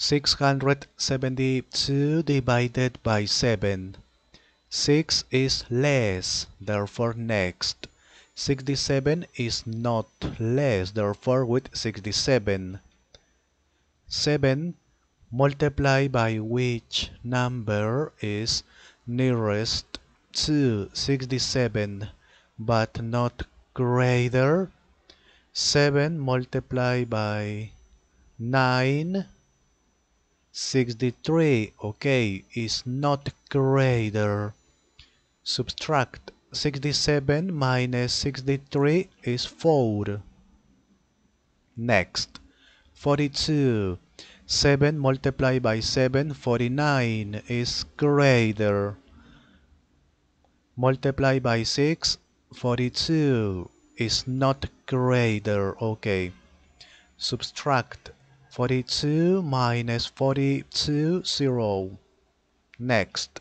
672 divided by 7. 6 is less, therefore next. 67 is not less, therefore with 67. 7 multiplied by which number is nearest to 67 but not greater 7 multiplied by 9 63 okay is not greater. Subtract 67 minus 63 is 4 next 42 7 multiplied by 7 49 is greater. Multiplied by 6 42 is not greater okay. Subtract 42 minus 42 0 next.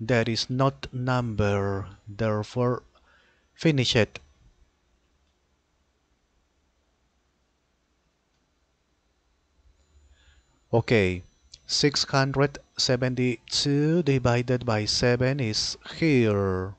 There is not number therefore finish it. Okay. 672 divided by 7 is here